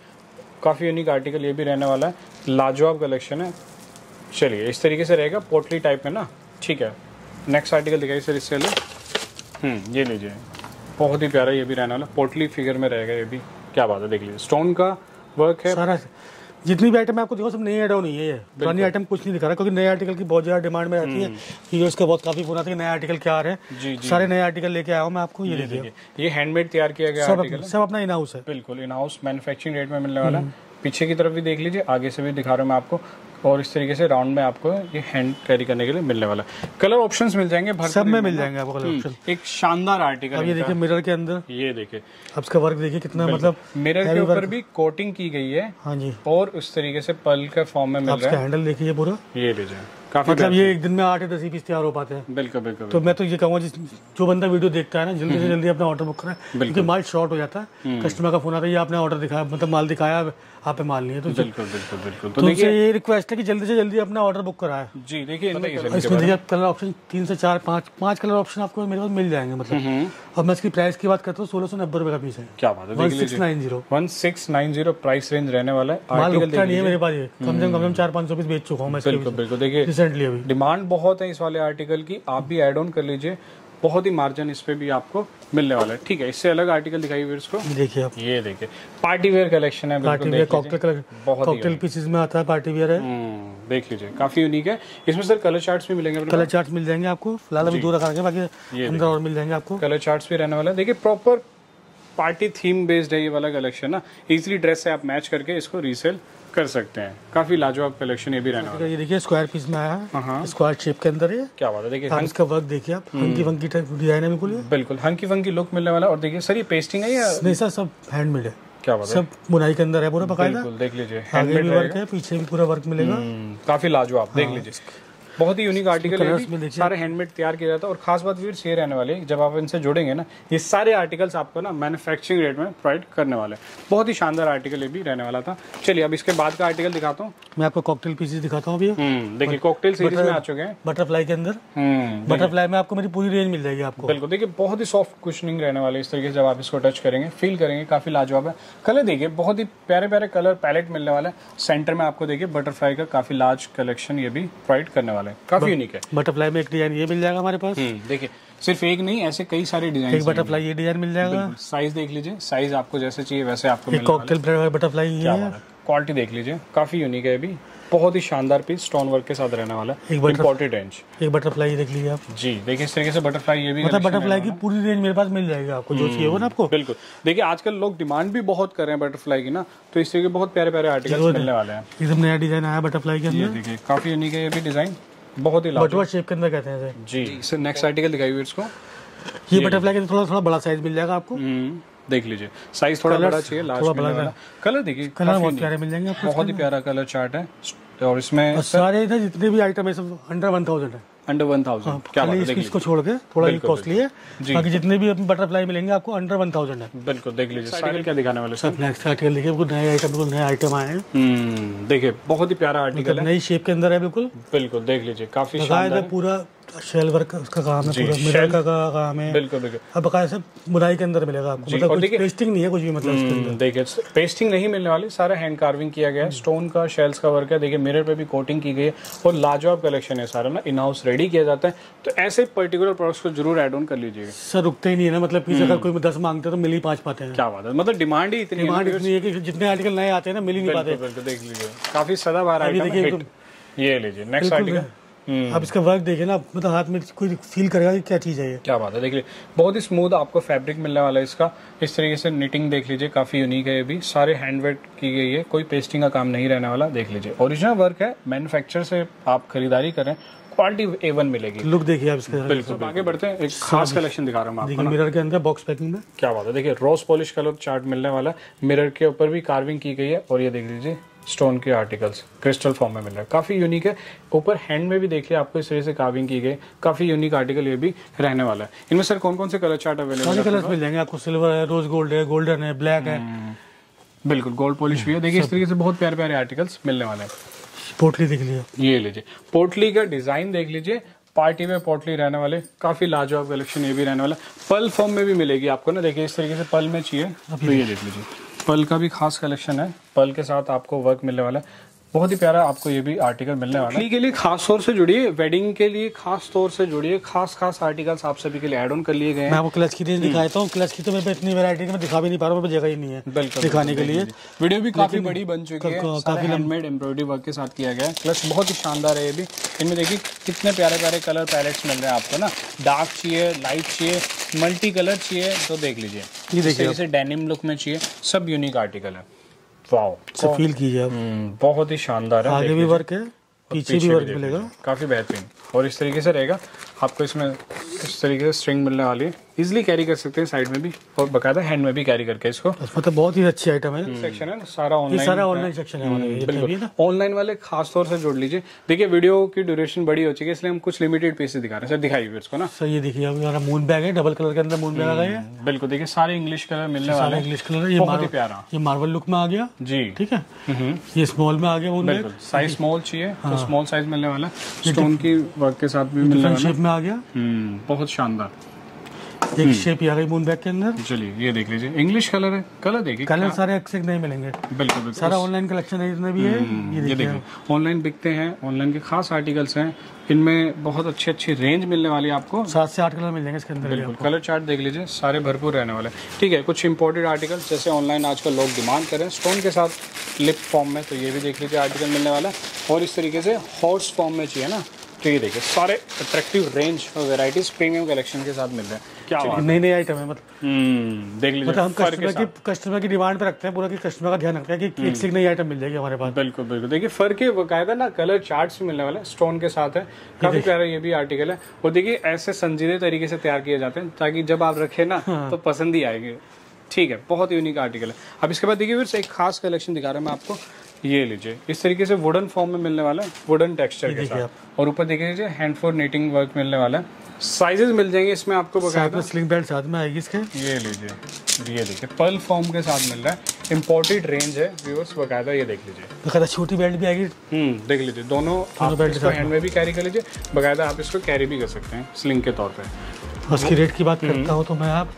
काफ़ी यूनिक आर्टिकल ये भी रहने वाला है। लाजवाब कलेक्शन है। चलिए इस तरीके से रहेगा। पोटली टाइप में ना। ठीक है। नेक्स्ट आर्टिकल दिखाइए सर इससे ले हम्म ये लीजिए। बहुत ही प्यारा ये भी रहने वाला। पोटली फिगर में रहेगा ये भी। क्या बात है देख लीजिए। स्टोन का वर्क है। सारा जितनी भी आइटम आपको देखो सब नई आइटम ऑन ही है ये पुरानी आइटम कुछ नहीं दिखा रहा क्योंकि नए आर्टिकल की बहुत ज़्यादा डिमांड में रहती है। कि उसका बहुत काफ़ी फ़ोन था है कि नए आर्टिकल क्या आ रहे हैं। सारे नए आर्टिकल लेके आया हूँ मैं आपको ये देखिए। ये हैंडमेड तैयार किया गया सब सब अपना इन हाउस है। बिल्कुल इन हाउस मैन्युफैक्चरिंग रेट में मिलने वाला। पीछे की तरफ़ भी देख लीजिए आगे से भी दिखा रहा हूँ मैं आपको। और इस तरीके से राउंड में आपको ये हैंड कैरी करने के लिए मिलने वाला है। कलर ऑप्शंस मिल जाएँगे सब में मिल जाएँगे आपको कलर ऑप्शन हम्म, एक शानदार आर्टिकल ये देखिए मिरर के अंदर। ये देखिए। अब इसका वर्क देखिए कितना मतलब मिरर के ऊपर भी कोटिंग की गई है। हाँ जी। और उस तरीके से पल के फॉर्म में मिल रहा इसका हैंडल देखिए पूरा। ये लीजिए काफ़ी मतलब ये एक दिन में आठ या दस ही पीस तैयार हो पाते हैं। बिल्कुल बिल्कुल तो मैं तो ये कहूँगा जो बंदा वीडियो देखता है ना जल्दी से जल्दी अपना ऑर्डर बुक करें। क्योंकि माल शॉर्ट हो जाता है। कस्टमर का फ़ोन आता है ये आपने ऑर्डर दिखाया मतलब माल दिखाया आप पे माल नहीं है तो बिल्कुल बिल्कुल बिल्कुल। तो तो उनसे ये रिक्वेस्ट है कि जल्दी से जल्दी अपना ऑर्डर बुक कराए। जी देखिए इसमें देखिए कलर ऑप्शन तीन से चार पाँच पाँच कलर ऑप्शन आपको मेरे पास मिल जाएँगे मतलब। और मैं इसकी प्राइस की बात करता हूँ सोलह सौ नब्बे रुपये का पीस है। क्या बात है one six nine zero one six nine zero price range रहने वाला है। माल रुकता नहीं है मेरे पास ये। कम से कम कम चार पाँच सौ पीस बेच चुका हूँ मैं बिल्कुल बिल्कुल देखिए रिसेंटली अभी। डिमांड बहुत है इस वाले आर्टिकल की। आप भी एड ऑन कर लीजिए। बहुत ही मार्जिन इस पे भी आपको मिलने वाला है। ठीक है इससे अलग आर्टिकल दिखाई हुई इसको देखिए आप। ये देखिए पार्टी वेयर कलेक्शन है पार्टी वेयर कॉकटेल कलर बहुत कॉकटेल पीसेस में आता है पार्टी वेयर है। हम्म, देख लीजिए काफ़ी यूनिक है। इसमें सर कलर चार्ट्स भी मिलेंगे कलर चार्ट मिल जाएँगे आपको। फ़िलहाल अभी दो रखा है बाकी अंदर और मिल जाएँगे आपको। कलर चार्ट्स भी रहने वाला है। देखिए प्रॉपर पार्टी थीम बेस्ड है ये वाला कलेक्शन ना। इजीली ड्रेस से आप मैच करके इसको रीसेल कर सकते हैं। काफ़ी लाजवाब कलेक्शन ये भी रहने वाला ये देखिए स्क्वायर पीस में आया हाँ, हाँ। है। स्क्वायर शेप के अंदर है क्या बात है देखिए हंस इसका वर्क देखिए आप। हंकी वंकी टाइप डिज़ाइन है बिल्कुल बिल्कुल हंकी वंकी लुक मिलने वाला और देखिए सर ये पेस्टिंग है या नहीं सर सब हैंडमेड है। क्या बात है। सब बुनाई के अंदर है पूरा बकायदा बिल्कुल देख लीजिए। आगे हैंडमेड भी वर्क है पीछे भी पूरा वर्क मिलेगा। हम्म, काफ़ी लाजवाब देख लीजिए। बहुत ही यूनिक आर्टिकल है। सारे हैंडमेड तैयार किया जाता है और खास बात भी ये रहने वाली है। जब आप इनसे जुड़ेंगे ना ये सारे आर्टिकल्स आपको ना मैन्युफैक्चरिंग रेट में प्रोवाइड करने वाले हैं। बहुत ही शानदार आर्टिकल ये भी रहने वाला था। चलिए अब इसके बाद का आर्टिकल दिखाता हूँ। मैं आपको कॉकटेल पीसेस दिखाता हूँ अभी। हम्म, देखिए कॉकटेल सीरीज़ में आ चुके हैं। बटरफ्लाई के अंदर। हम्म, बटरफ्लाई में आपको मेरी पूरी रेंज मिल जाएगी आपको। बिल्कुल देखिए बहुत ही सॉफ्ट कुशनिंग रहने वाले इस तरीके से जब आप इसको टच करेंगे फील करेंगे काफ़ी लाजवाब है। कलर देखिए बहुत ही प्यारे प्यारे कलर पैलेट मिलने वाला है। सेंटर में आपको देखिए बटरफ्लाई का काफ़ी लार्ज कलेक्शन ये भी प्रोवाइड करने वाला है। काफ़ी यूनिक है। बटरफ्लाई में एक डिज़ाइन ये मिल जाएगा हमारे पास? हम्म, देखिए सिर्फ़ एक नहीं ऐसे कई सारे डिज़ाइन एक बटरफ्लाई ये डिज़ाइन मिल जाएगा। साइज़ देख लीजिए साइज़ आपको जैसे चाहिए वैसे आपको कॉकटेल बटरफ्लाई है। है। क्वालिटी देख लीजिए काफ़ी यूनिक है अभी बहुत ही शानदार पीस स्टोन वर्क के साथ रहने वाला एक इम्पोर्टेड रेंज एक बटरफ्लाई देख लीजिए आप। जी देखिए इस तरीके से बटरफ्लाई ये भी मतलब बटरफ्लाई की पूरी रेंज मेरे पास मिल जाएगी आपको जो चाहिए हो ना आपको? बिल्कुल। देखिए आजकल लोग डिमांड भी बहुत कर रहे हैं बटरफ्लाई की ना तो इस तरीके के बहुत प्यारे प्यारे आर्टिकल मिलने वाले हैं। एकदम नया डिज़ाइन आया बटरफ्लाई के अंदर। देखिए काफ़ी यूनिक है ये भी डिज़ाइन बहुत ही लार्ज बटुआ शेप के अंदर कहते हैं sir ji. Sir next article दिखाई हुई इसको। ये बटरफ्लाई के अंदर थोड़ा थोड़ा बड़ा साइज़ मिल जाएगा आपको। हम्म, देख लीजिए। साइज़ थोड़ा बड़ा चाहिए लार्ज थोड़ा बड़ा वाला। कलर देखिए कलर बहुत प्यारे मिल जाएँगे आपको बहुत ही प्यारा कलर चार्ट है। और इसमें सारे इधर जितने भी आइटम है सब अंडर वन थाउज़ेंड है। अंडर वन थाउज़ेंड क्या बात है? इसको छोड़ के थोड़ा ही। कॉस्टली है बाकी जितने भी बटरफ्लाई मिलेंगे आपको अंडर वन थाउज़ेंड है। बिल्कुल देख लीजिए। आर्टिकल क्या दिखाने वाले सर नेक्स्ट आर्टिकल देखिए बिल्कुल नए आइटम बिल्कुल नए आइटम आए हैं। हम्म, देखिए बहुत ही प्यारा आर्टिकल मतलब है। नई शेप के अंदर है बिल्कुल। बिल्कुल देख लीजिए काफ़ी है। पूरा शेल वर्क उसका काम है पूरा मिरर का का काम है। बिल्कुल बिल्कुल। अब बकायदा सब बुनाई के अंदर मिलेगा आपको मतलब कुछ पेस्टिंग नहीं है कुछ भी मतलब हम्म, देखिए पेस्टिंग नहीं मिलने वाली सारा हैंड कार्विंग किया गया है स्टोन का शेल्स का वर्क है। देखिए मिरर पे भी कोटिंग की गई है और लाजवाब कलेक्शन है सारा ना इन हाउस रेडी किया जाता है। तो ऐसे पर्टिकुलर प्रोडक्ट्स को ज़रूर एड ऑन कर लीजिएगा। सर रुकते ही नहीं है ना मतलब कि अगर कोई दस मांगते हैं तो मिल ही पाँच पाते हैं। क्या बात है मतलब डिमांड ही इतनी डिमांड इतनी है कि जितने आर्टिकल नए आते हैं ना मिल ही नहीं पाते। देख लीजिए। काफ़ी सदाबहार अभी आइटम देखिए ये लीजिए नेक्स्ट आर्टिकल आप इसका वर्क देखिए ना मतलब हाथ में कोई फील करेगा कि क्या चीज़ है ये। क्या बात है देख लीजिए बहुत ही स्मूथ आपको फैब्रिक मिलने वाला है इसका। इस तरीके से निटिंग देख लीजिए काफ़ी यूनिक है ये भी। सारे हैंडवर्क की गई है कोई पेस्टिंग का काम नहीं रहने वाला देख लीजिए। ओरिजिनल वर्क है मैन्युफैक्चर से आप खरीदारी करें क्वालिटी ए वन मिलेगी। लुक देखिए आप इसका। बिल्कुल आगे बढ़ते हैं एक खास कलेक्शन दिखा रहा हूँ आपको मिरर के अंदर बॉक्स पैकिंग में। क्या बात है देखिए रोज पॉलिश कलर चार्ट मिलने वाला है। मिरर के ऊपर भी कार्विंग की गई है और ये देख लीजिए स्टोन के आर्टिकल्स क्रिस्टल फॉर्म में मिल रहा है। काफ़ी यूनिक है। ऊपर हैंड में भी देखिए आपको इस तरह से कार्विंग की गई। काफ़ी यूनिक आर्टिकल ये भी रहने वाला है। इनमें सर कौन कौन से कलर चार्ट अवेलेबल सारे कलर्स मिल जाएँगे। आपको सिल्वर है रोज गोल्ड है गोल्डन है ब्लैक है। बिल्कुल गोल्ड पॉलिश भी है। देखिए इस तरीके से बहुत प्यारे प्यारे आर्टिकल्स मिलने वाले हैं। पोटली देख लीजिए ये लीजिए। पोटली का डिज़ाइन देख लीजिए। पार्टी में पोटली रहने वाले काफ़ी लाजवाब कलेक्शन ये भी रहने वाला। पल फॉर्म में भी मिलेगी आपको ना। देखिए इस तरीके से पल में चाहिए तो ये देख लीजिए। पल का भी खास कलेक्शन है। पल के साथ आपको वर्क मिलने वाला है। बहुत ही प्यारा आपको ये भी आर्टिकल मिलने वाला है। के लिए खास तौर से जुड़िए वेडिंग के लिए खास तौर से जुड़िए खास खास आर्टिकल्स आप सभी के लिए एड ऑन कर लिए गए हैं। मैं आपको क्लच की रेंज दिखाता हूँ। क्लच की तो मेरे इतनी वैरायटी मैं दिखा भी नहीं पा रहा हूँ जगह ही नहीं है बिल्कुल दिखाने के लिए। वीडियो भी काफ़ी बड़ी बन चुकी है। का- सारा हैंडमेड एम्ब्रॉयडरी वर्क के साथ किया गया है। प्लस बहुत ही शानदार है ये भी। इनमें देखिए कितने प्यारे प्यारे कलर पैलेट्स मिल रहे हैं आपको ना। डार्क चाहिए लाइट चाहिए मल्टी कलर चाहिए तो देख लीजिए। ये देखिए जैसे डेनिम लुक में चाहिए। सब यूनिक आर्टिकल है। वाओ। इसे फील कीजिए आप बहुत ही शानदार है। आगे भी। वर्क है पीछे भी वर्क मिलेगा। काफ़ी बेहतरीन। और इस तरीके से रहेगा। आपको इसमें इस तरीके से स्ट्रिंग मिलने वाली है। इजिली कैरी कर सकते हैं साइड में भी और बकायदा हैंड में भी कैरी करके इसको। मतलब बहुत ही अच्छी आइटम है। सेक्शन है सारा ऑनलाइन सारा ऑनलाइन सेक्शन है है ऑनलाइन वाले खास तौर से जोड़ लीजिए। देखिए वीडियो की ड्यूरेशन बड़ी हो चुकी है इसलिए हम कुछ लिमिटेड पीसेस दिखा रहे हैं। सर दिखाइए इसको ना। सही ये देखिए अभी हमारा मून बैग है डबल कलर के अंदर मून बैग आ गया है। बिल्कुल देखिए सारे इंग्लिश कलर मिलने वाले हैं। इंग्लिश कलर है। ये बहुत ही प्यारा। ये मार्बल लुक में आ गया। जी। ठीक है? हम्म, ये स्मॉल में आ गया मून बैग साइज़ स्मॉल चाहिए हाँ। तो स्मॉल साइज़ मिलने वाला। है स्टोन की वर्क के साथ भी मिलने डिफरेंट वाला। है शेप में आ गया? हम्म, बहुत शानदार। एक शेप आ गई मून बैग के अंदर। चलिए ये देख लीजिए। इंग्लिश कलर है? कलर देखिए कलर सारे एक नहीं मिलेंगे। बिल्कुल बिल्कुल। सारा ऑनलाइन कलेक्शन है जितने भी है ये हम्म, देखिए। देखिए। ऑनलाइन बिकते हैं ऑनलाइन के खास आर्टिकल्स हैं। इनमें बहुत अच्छी अच्छी रेंज मिलने वाली है आपको। सात से आठ कलर मिल जाएँगे इसके अंदर बिल्कुल कलर चार्ट देख लीजिए सारे भरपूर रहने वाले ठीक है कुछ इंपोर्टेड आर्टिकल जैसे ऑनलाइन आजकल लोग डिमांड करें स्टोन के साथ लिप फॉर्म में तो ये भी देख लीजिए आर्टिकल मिलने वाला है। और इस तरीके से हॉर्स फॉर्म में चाहिए ना। तो ये देखिए सारे अट्रैक्टिव रेंज और वेराइटीज प्रीमियम कलेक्शन के साथ मिल रहे हैं। क्या नई नई आइटम है मतलब। हम्म, देख लीजिए मतलब हम कस्टमर की कस्टमर की डिमांड पे रखते हैं पूरा कि कस्टमर का ध्यान रखते हैं कि एक से एक नई आइटम मिल जाएगी हमारे पास। बिल्कुल बिल्कुल। देखिए फ़र्क है बकायदा ना कलर चार्ट्स भी मिलने वाले स्टोन के साथ है। काफ़ी प्यारा ये भी आर्टिकल है। और देखिए ऐसे संजीदे तरीके से तैयार किए जाते हैं ताकि जब आप रखे ना तो पसंद ही आएगी। ठीक है बहुत यूनिक आर्टिकल है। अब इसके बाद देखिए फिर एक खास कलेक्शन दिखा रहा हूँ मैं आपको। ये लीजिए। इस तरीके से वुडन फॉर्म में मिलने वाला है वुडन टेक्सचर के साथ। और ऊपर देखिए लीजिए हैंड फॉर नीटिंग वर्क मिलने वाला है। साइजेस मिल जाएँगे इसमें आपको बकायदा। स्लिंग बेल्ट साथ में आएगी इसके। ये लीजिए ये देखिए पर्ल फॉर्म के साथ मिल रहा है। इम्पोर्टेड रेंज है व्यूअर्स बकायदा ये देख लीजिए। बकायदा छोटी बेल्ट भी आएगी। हम्म देख लीजिए दोनों आप बेल्ट इसको हैंड में भी कैरी कर लीजिए बकायदा आप इसको कैरी भी कर सकते हैं स्लिंग के तौर पर उसकी रेट की बात करता हूँ तो मैं आप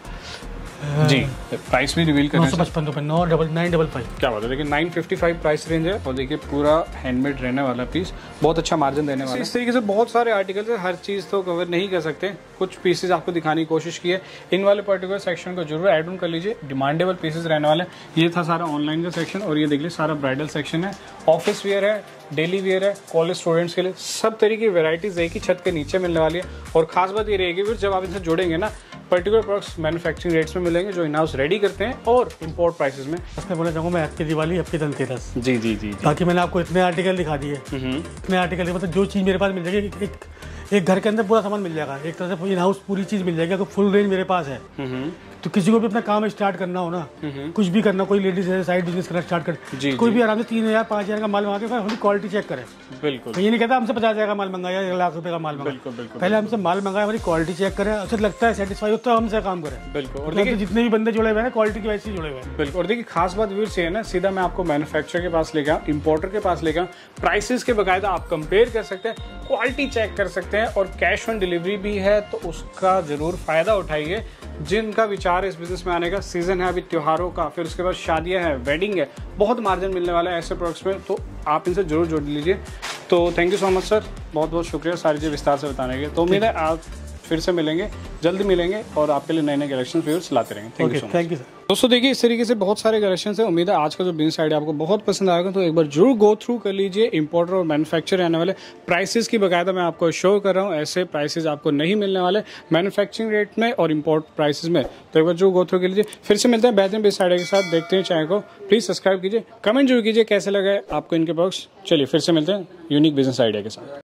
जी। प्राइस भी रिवील नौ करें सौ पचपन रुपये नौ डबल नाइन डबल फाइव क्या बात है? देखिए 955 प्राइस रेंज है और देखिए पूरा हैंडमेड रहने वाला पीस बहुत अच्छा मार्जिन देने वाला इस तरीके से बहुत सारे आर्टिकल्स है हर चीज़ तो कवर नहीं कर सकते। कुछ पीसेज आपको दिखाने की कोशिश की है। इन वाले पर्टिकुलर सेक्शन को ज़रूर एड ऑन कर लीजिए। डिमांडेबल पीसेज रहने वाले ये था सारा ऑनलाइन का सेक्शन और ये देख लीजिए सारा ब्राइडल सेक्शन है। ऑफ़िस वेयर है डेली वेयर है कॉलेज स्टूडेंट्स के लिए सब तरीके की वेराइटीज ही छत के नीचे मिलने वाली है। और खास बात ये रहेगी फिर जब आप इनसे जुड़ेंगे ना पर्टिकुलर प्रोडक्ट्स मैन्युफैक्चरिंग रेट्स में मिलेंगे जो इन हाउस रेडी करते हैं और इम्पोर्ट प्राइसेस में। उसमें बोलना चाहूँगा मैं आपकी दिवाली आपकी धनतेरस। जी जी जी बाकी मैंने आपको इतने आर्टिकल दिखा दिए। इतने आर्टिकल मतलब जो चीज़ मेरे पास मिल जाएगी एक, एक एक घर के अंदर पूरा सामान मिल जाएगा। एक तरह से इन हाउस पूरी चीज़ मिल जाएगी अगर फुल रेंज मेरे पास है। तो किसी को भी अपना काम स्टार्ट करना हो ना कुछ भी करना कोई लेडीज़ है साइड बिज़नेस करना स्टार्ट कर जी, कोई भी आराम से तीन हज़ार पाँच हज़ार का माल मंगा के हमारी क्वालिटी चेक करें। बिल्कुल। ये नहीं कहता हमसे पचास हज़ार का माल मंगाया या एक लाख रुपए का माल मंगाया। बिल्कुल बिल्कुल पहले हमसे माल मंगाया हमारी क्वालिटी चेक करे उसे लगता है सेटिस्फाई होता है हमसे काम करें। बिल्कुल और देखिए जितने भी बंदे जुड़े हुए हैं ना क्वालिटी की वैसे ही जुड़े हुए हैं। बिल्कुल और देखिए खास बात व्यूर से है ना सीधा मैं आपको मैन्युफैक्चरर के पास लेकर आऊँ इम्पोर्टर के पास लेकर आऊँ प्राइसेस के बकायदा आप कंपेयर कर सकते हैं क्वालिटी चेक कर सकते हैं और कैश ऑन डिलीवरी भी है तो उसका ज़रूर फ़ायदा उठाइए। जिनका विचार है इस बिज़नेस में आने का सीज़न है अभी त्योहारों का फिर उसके बाद शादियाँ हैं वेडिंग है बहुत मार्जिन मिलने वाला है ऐसे प्रोडक्ट्स में तो आप इनसे ज़रूर जोड़ लीजिए। तो thank you so much sir बहुत बहुत शुक्रिया सारी चीज़ विस्तार से बताने के तो उम्मीद है आप फिर से मिलेंगे जल्दी मिलेंगे और आपके लिए नए नए कलेक्शन फिर लाते रहेंगे। Thank you okay so much thank you sir दोस्तों, देखिए, इस तरीके से बहुत सारे कलेक्शन है। उम्मीद है आज का जो बिज़नेस आइडिया आपको बहुत पसंद आएगा तो एक बार ज़रूर गो थ्रू कर लीजिए। इंपोर्टर और मैन्युफैक्चर आने वाले प्राइसेस की बकायदा मैं आपको शो कर रहा हूँ, ऐसे प्राइसेस आपको नहीं मिलने वाले मैन्युफैक्चरिंग रेट में और इंपोर्ट प्राइसेस में। तो एक बार ज़रूर गो थ्रू कर लीजिए। फिर से मिलते हैं बेहतरीन बिज़नेस आइडिया के साथ। देखते हैं चैनल को। प्लीज़ सब्सक्राइब कीजिए। कमेंट ज़रूर कीजिए, कैसे लगे आपको इनके बॉक्स चलिए, फिर से मिलते हैं यूनिक बिज़नेस आइडिया के साथ।